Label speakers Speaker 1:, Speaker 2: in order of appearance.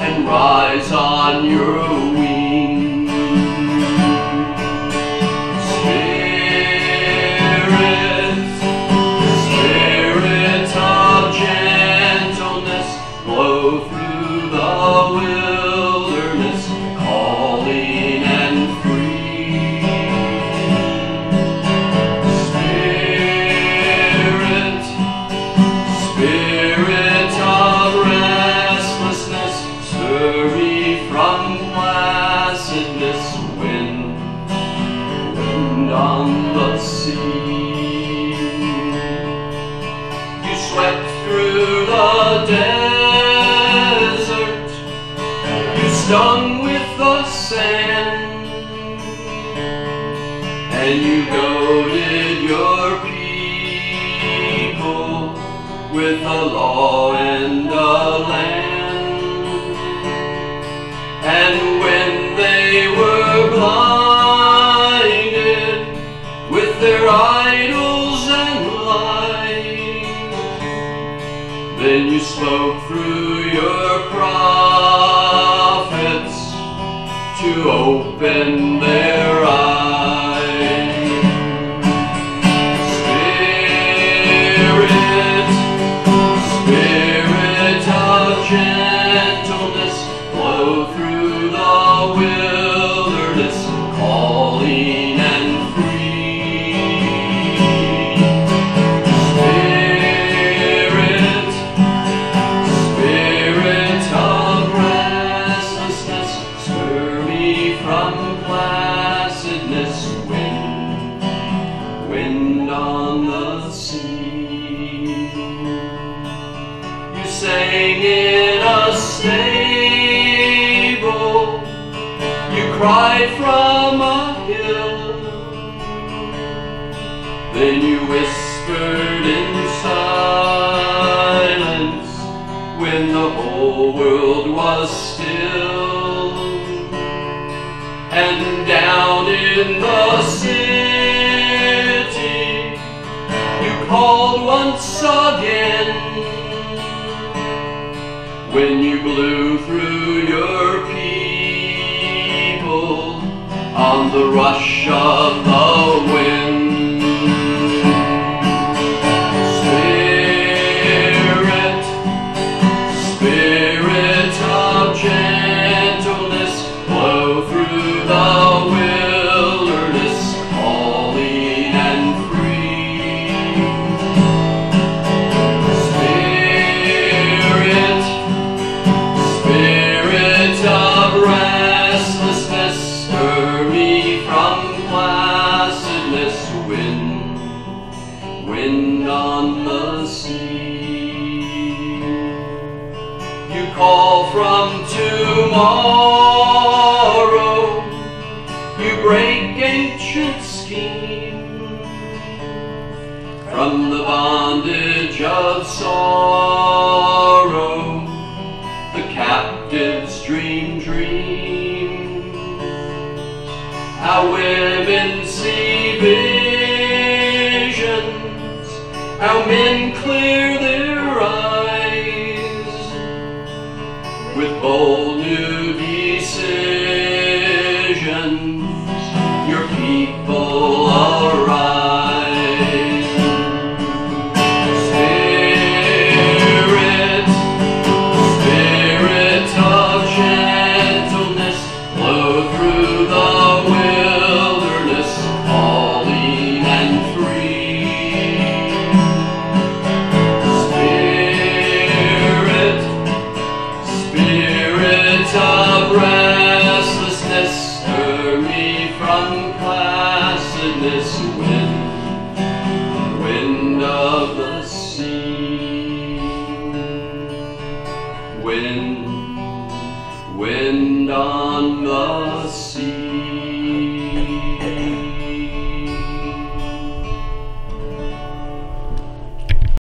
Speaker 1: and rise on your the desert, you stung with the sand, and you goaded your people with the law and the land. And when to open their wind, wind on the sea. You sang in a stable, you cried from a hill, then you whispered in silence when the whole world was still. And down in the city, you called once again. When you blew through your people on the rush of the tomorrow, you break ancient schemes from the bondage of sorrow, the captives dream dreams. How women see visions, how men clear with bold new designs. Wind on the